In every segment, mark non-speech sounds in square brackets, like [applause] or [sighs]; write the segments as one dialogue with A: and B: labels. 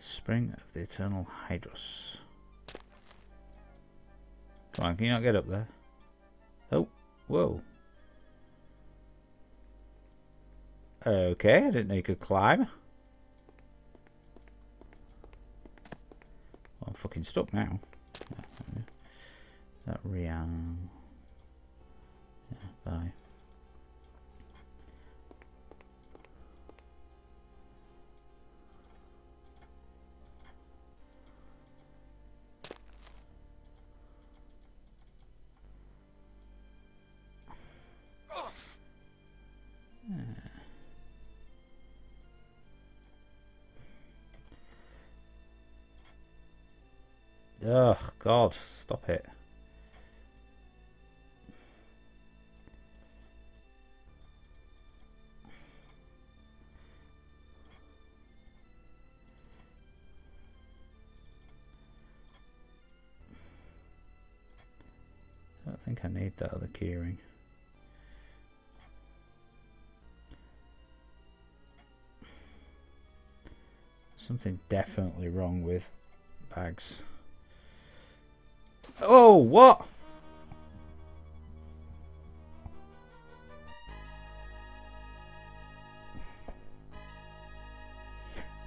A: Spring of the Eternal Hydros. Come on, can you not get up there? Oh, whoa. Okay, I didn't know you could climb. I'm fucking stuck now. That Rian. Bye. Ugh, God, stop it. Think I need that other keyring. Something definitely wrong with bags. Oh, what?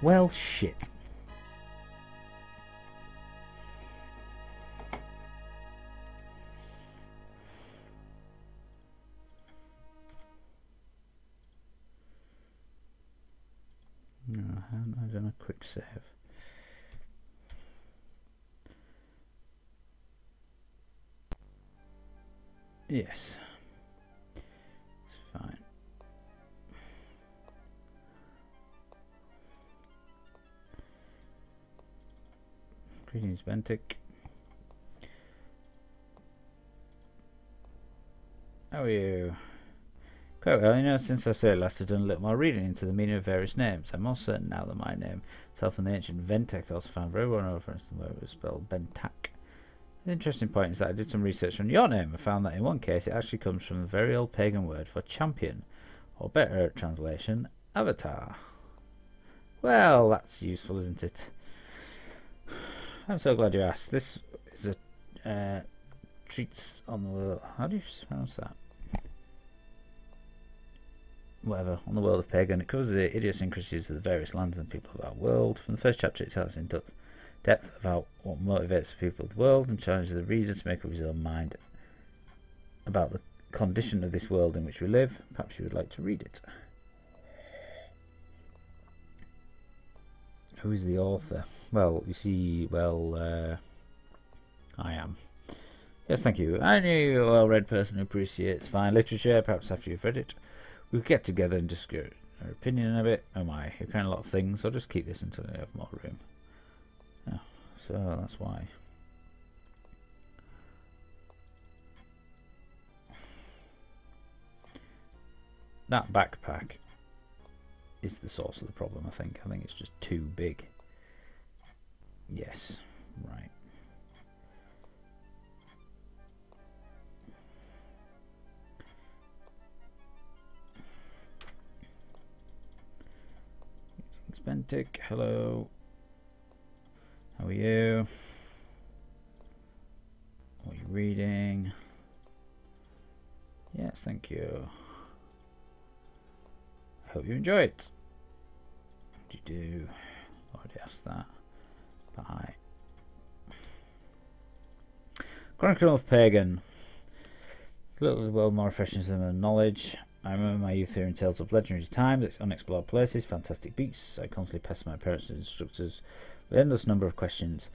A: Well, shit. Quick save. Yes. It's fine. Greetings, Bentic. How are you? Quite well, you know, since I said it last, I've done a little more reading into the meaning of various names. I'm more certain now that my name itself and the ancient Ventek also found very well known, for instance, where it was spelled Bentak. The interesting point is that I did some research on your name and found that in one case it actually comes from the very old pagan word for champion, or better translation, avatar. Well, that's useful, isn't it? I'm so glad you asked. This is a uh, treats on the. How do you pronounce that? Whatever, on the world of pagan. It covers the idiosyncrasies of the various lands and people of our world. From the first chapter, it tells in depth about what motivates the people of the world and challenges the reader to make up his own mind about the condition of this world in which we live. Perhaps you would like to read it. Who is the author? Well, you see, well, uh, I am. Yes, thank you. I knew you're a well-read person who appreciates fine literature. Perhaps after you've read it, we'll get together and just discuss our opinion of it. Oh my, you're kind a lot of things. I'll just keep this until I have more room. So that's why. That backpack is the source of the problem, I think. I think it's just too big. Yes, right. Bentic, hello. How are you? What are you reading? Yes, thank you. I hope you enjoy it. What do you do? Oh, Already asked that. Bye. Chronicle of Pagan. A little world more refreshing than knowledge. I remember my youth hearing tales of legendary times, unexplored places, fantastic beasts. I constantly pestered my parents and instructors with endless number of questions.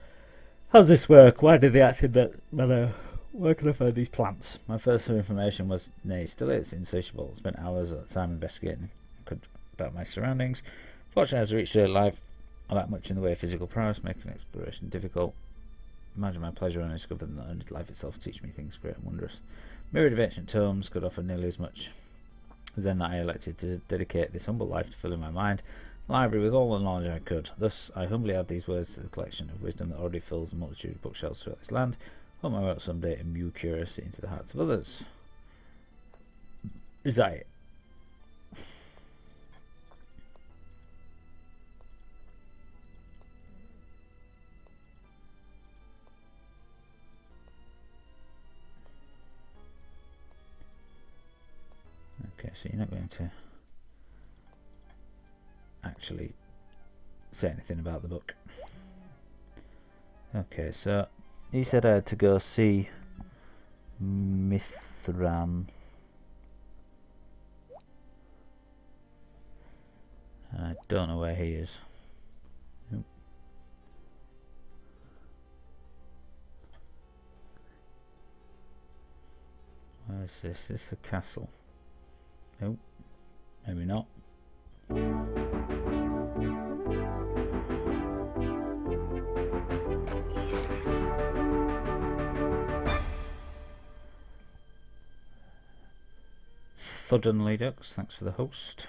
A: How's this work? Why did they act in that manner? Where can I find these plants? My first information was, nay, still is insatiable. Spent hours at the time investigating about my surroundings. Fortunately, as I reached early life, I lacked much in the way of physical prowess, making exploration difficult. Imagine my pleasure when I discovered that only life itself teach me things great and wondrous. Myriad of ancient tomes could offer nearly as much then that I elected to dedicate this humble life to filling my mind library with all the knowledge I could. Thus, I humbly add these words to the collection of wisdom that already fills a multitude of bookshelves throughout this land. Hope my work someday imbue curiosity into the hearts of others. Is that it? Okay, so you're not going to actually say anything about the book. Okay, so he said I had to go see Mythran. And I don't know where he is. Where is this? Is this the castle? Nope. Maybe not. Suddenly Ducks, thanks for the host.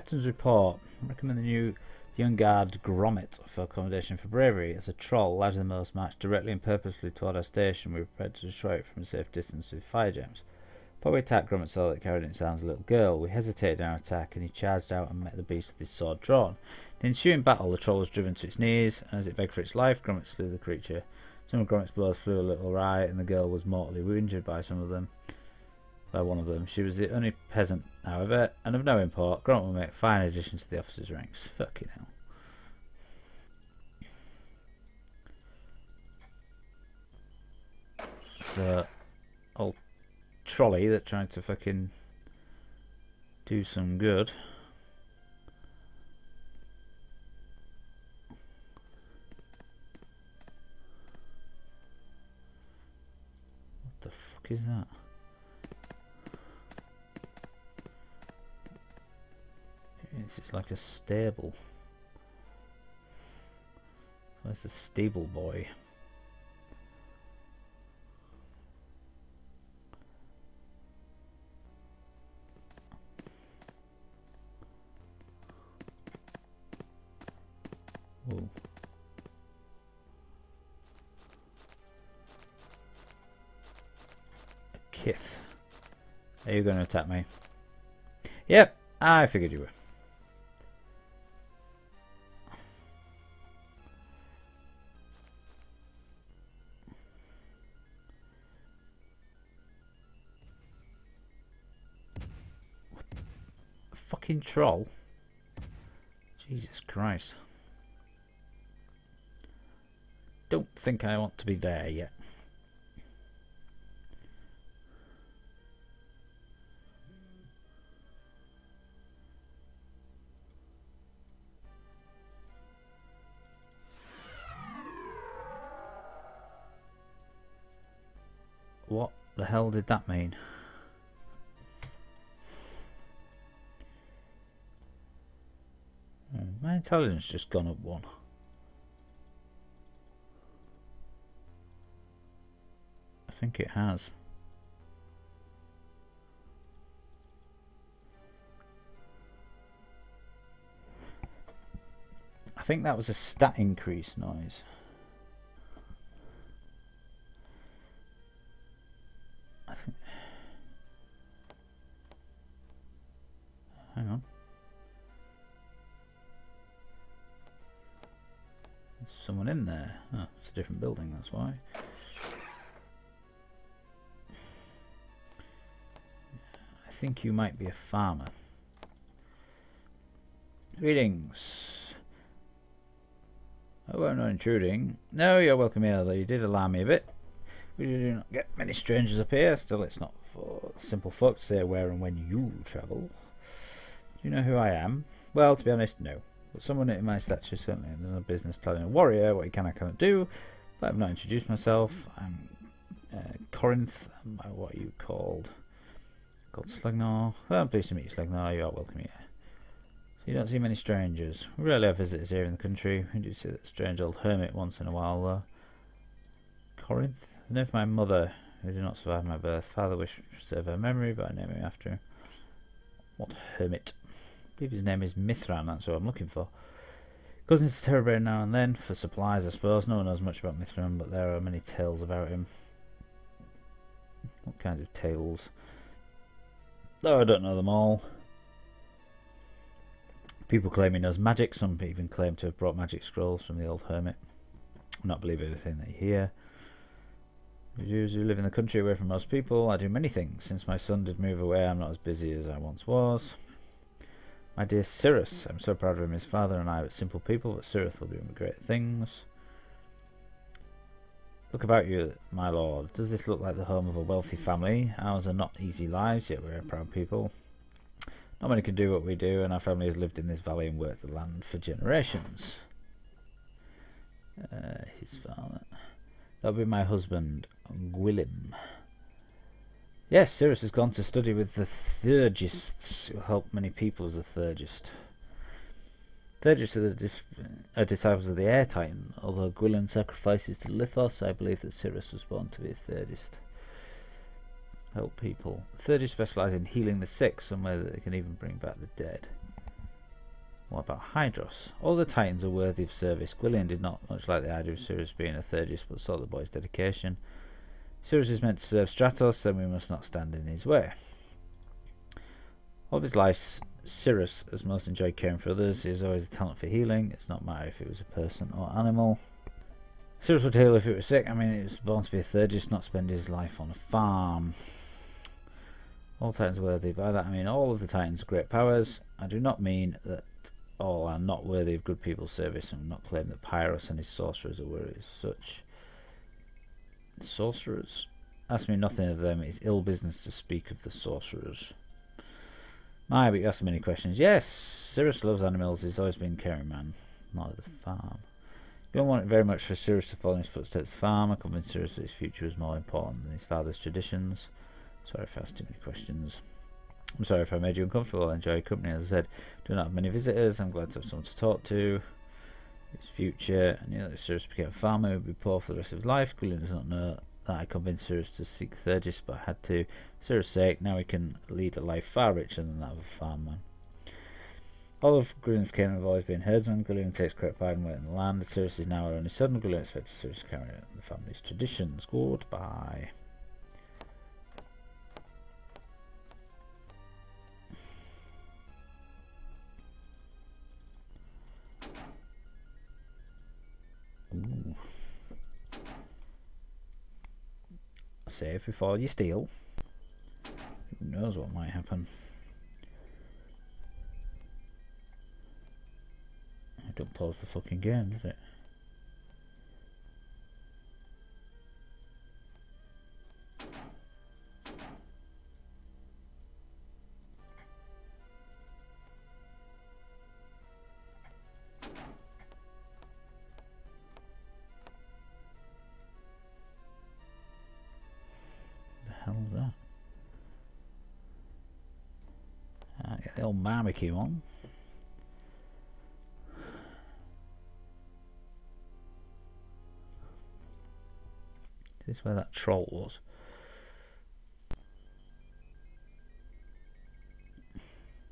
A: Captain's report. Recommend the new young guard Gromit for accommodation for bravery. As a troll, Lads the Most marched directly and purposely toward our station. We were prepared to destroy it from a safe distance with fire gems. Before we attacked Gromit saw that carried in its arms a little girl. We hesitated in our attack, and he charged out and met the beast with his sword drawn. In the ensuing battle, the troll was driven to its knees, and as it begged for its life, Gromit slew the creature. Some of Gromit's blows flew a little awry, and the girl was mortally wounded by some of them by one of them. She was the only peasant, however, and of no import. Grant will make fine addition to the officers' ranks. Fucking hell. So, old trolley that tried to fucking do some good. What the fuck is that? It's just like a stable. Where's the stable boy? Whoa. A kith. Are you going to attack me? Yep, I figured you were. Fucking troll. Jesus Christ. Don't think I want to be there yet. What the hell did that mean? My intelligence just gone up one. I think it has. I think that was a stat increase noise. A different building, that's why. I think you might be a farmer. Greetings. Oh, I'm not intruding. No, you're welcome here, though you did alarm me a bit. We do not get many strangers up here. Still, it's not for simple folk to say where and when you travel. Do you know who I am? Well, to be honest, no. But someone in my stature certainly in a business telling a warrior what he can and cannot do. But I've not introduced myself. I'm uh, Corinth. I'm what are you called? Called Slegnor. Well, I'm pleased to meet you, Slegnor. You are welcome here. So you don't see many strangers. We rarely have visitors here in the country. We do see that strange old hermit once in a while, though. Corinth. I know my mother, who did not survive my birth. Father wished to preserve her memory, but I name him after What hermit? Believe his name is Mythran, that's what I'm looking for. Goes into Tenebrae now and then for supplies, I suppose. No one knows much about Mythran, but there are many tales about him. What kinds of tales? Though I don't know them all. People claim he knows magic. Some even claim to have brought magic scrolls from the old hermit. Not believe everything they hear. Jews who live in the country away from most people. I do many things. Since my son did move away, I'm not as busy as I once was. My dear Cyrus, I'm so proud of him. His father and I are simple people, but Cyrus will do great things. Look about you, my lord. Does this look like the home of a wealthy family? Ours are not easy lives, yet we're a proud people. Not many can do what we do, and our family has lived in this valley and worked the land for generations. Uh, his father. That'll be my husband, Gwilym. Yes, Cyrus has gone to study with the Theurgists, who help many people as a Theurgist. Theurgists are, the dis are disciples of the Air Titan. Although Gwilym sacrifices to Lithos, I believe that Cyrus was born to be a Theurgist. Help people. Theurgists specialise in healing the sick, somewhere that they can even bring back the dead. What about Hydros? All the Titans are worthy of service. Gwilym did not much like the idea of Cyrus being a Theurgist, but saw the boy's dedication. Cyrus is meant to serve Stratos, and we must not stand in his way. Of his life, Cyrus has most enjoyed caring for others. He has always a talent for healing. It's not matter if it was a person or animal. Cyrus would heal if it was sick. I mean, he was born to be a Theurgist, not spend his life on a farm. All Titans worthy. By that I mean all of the Titans great powers. I do not mean that all are not worthy of good people's service and not claim that Pyros and his sorcerers are worthy as such sorcerers. Ask me nothing of them. It's ill business to speak of the sorcerers. My, but you ask many questions. Yes, Cyrus loves animals. He's always been caring man. Not at the farm. You don't want it very much for Cyrus to follow in his footsteps. Farm. I convinced Cyrus that his future is more important than his father's traditions. Sorry if I asked too many questions. I'm sorry if I made you uncomfortable. I enjoy your company. As I said, do not have many visitors. I'm glad to have someone to talk to his future. And yeah, Cyrus became a farmer who would be poor for the rest of his life. Gwilym does not know that I convinced Cyrus to seek Theurgist, but I had to. Cyrus' sake, now he can lead a life far richer than that of a farmer. All of Gwilym's kin have always been herdsmen. Gwilym takes great pride in working the land. Cyrus is now our only son. Gwilym expects Cyrus to carry on the family's traditions. Goodbye. Save before you steal. Who knows what might happen. I don't pause the fucking game, does it? Barbecue on. Is this where that troll was?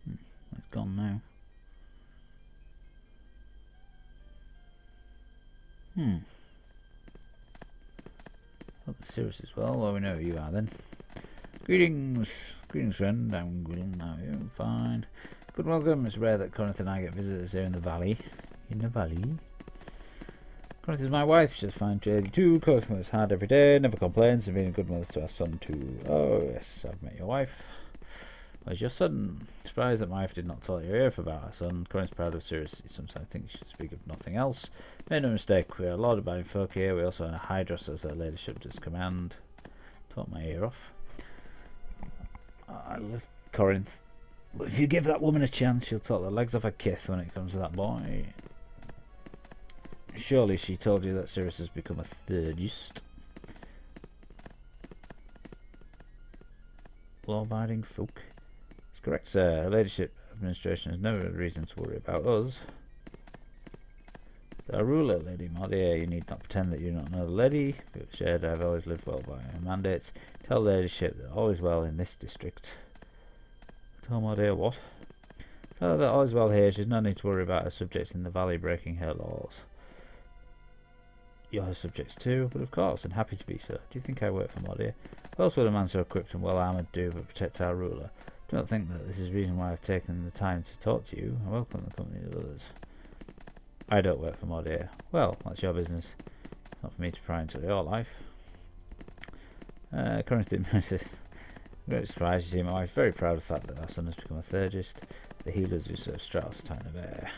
A: Hmm, it's gone now. Hmm. Hope it's serious as well. Well, we know who you are then. Greetings, greetings friend, I'm good now, you fine. Good welcome, it's rare that Corinth and I get visitors here in the valley. In the valley? Corinth is my wife, she's fine to 82, Corinth works hard every day, never complains, and being a good mother to our son too. Oh yes, I've met your wife. Where's your son? Surprised that my wife did not tell your ear off about our son. Corinth's proud of he sometimes thinks she should speak of nothing else. Made no mistake, we are a lot of buying folk here, we also have a Hydros as our ladyship does command. Taught my ear off. I love Corinth. But if you give that woman a chance, she'll talk the legs off a kith when it comes to that boy. Surely she told you that Cyrus has become a Theurgist. Law-abiding folk. It's correct, sir. Ladyship administration has never a reason to worry about us. The ruler, Lady Mordea, you need not pretend that you do not know the lady. Shared, I have always lived well by her mandates. Tell ladyship that all is well in this district. Tell dear, what? Oh, that all's well here. She's no need to worry about her subjects in the valley breaking her laws. You're her subjects too, but of course, and happy to be so. Do you think I work for Mordea? What else would a man so equipped and well armoured do but protect our ruler? Do not think that this is the reason why I've taken the time to talk to you. I welcome the company of others. I don't work for Mordea. Well, that's your business. Not for me to pry into your life. Uh, according [laughs] Great surprise my wife very proud of the fact that our son has become a theurgist. The healers who serve Strauss town of air.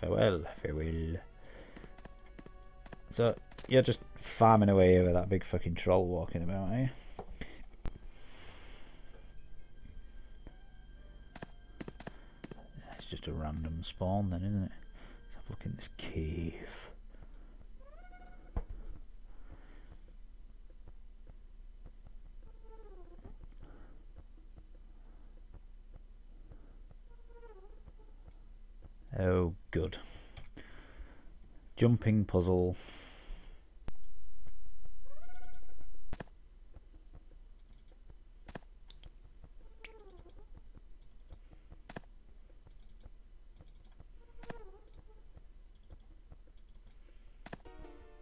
A: Farewell, farewell. So, you're just farming away over that big fucking troll walking about, eh? It's just a random spawn then, isn't it? Let's have a look in this cave. Oh, good. Jumping puzzle.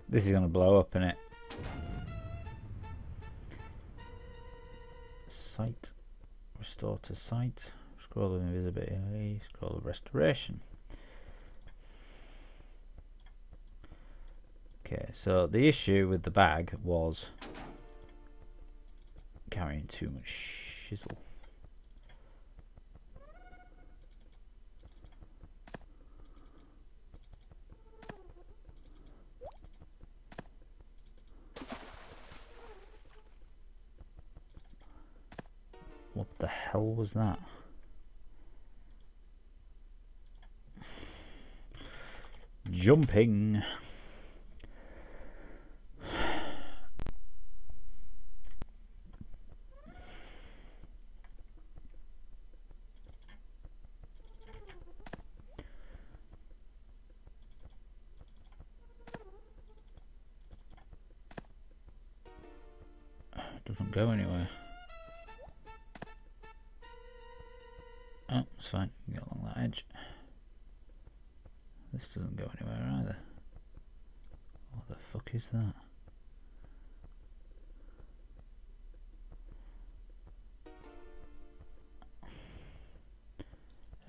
A: This is going to blow up, in it? Sight. Restore to sight. Scroll of invisibility. Scroll of restoration. So the issue with the bag was carrying too much shizzle. What the hell was that? [sighs] Jumping.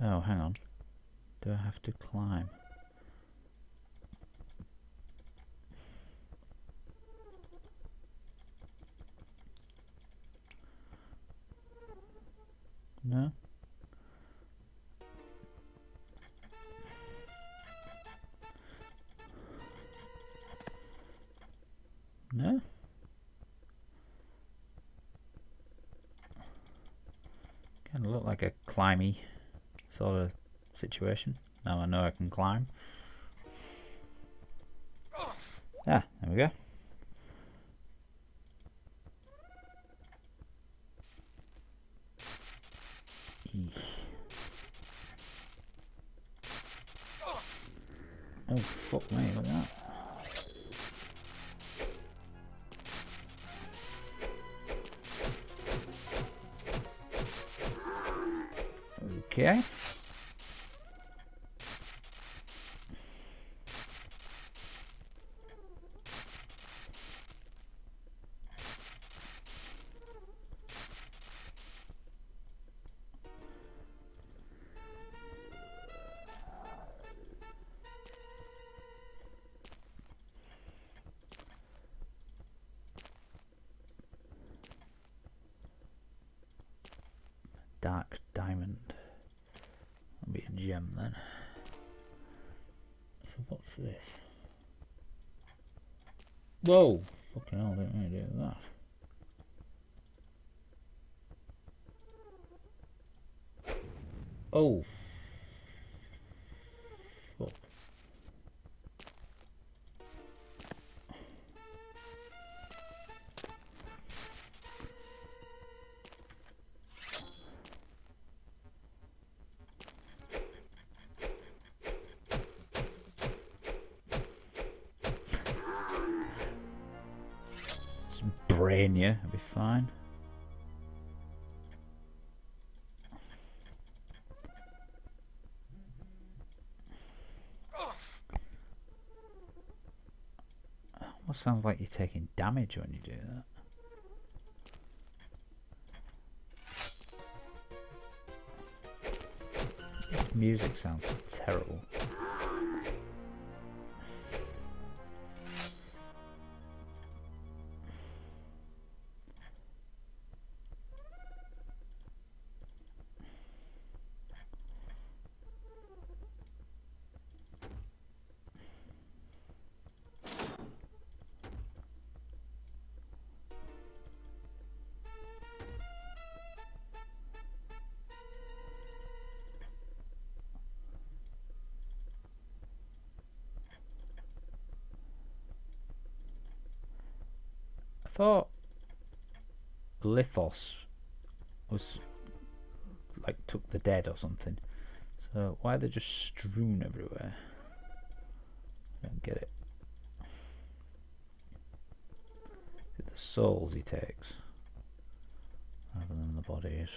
A: Oh, hang on. Do I have to climb? Situation. Now I know I can climb. Ah, there we go. Oh fuck me, look at that. Okay. Dark diamond. That'll be a gem then. So what's this? Whoa! Fucking hell, I didn't really do that. Oh. brain you, it'll be fine. Almost sounds like you're taking damage when you do that. Music sounds terrible. Thought Lithos was like took the dead or something. So why are they just strewn everywhere? I don't get it. Is it the souls he takes rather than the bodies?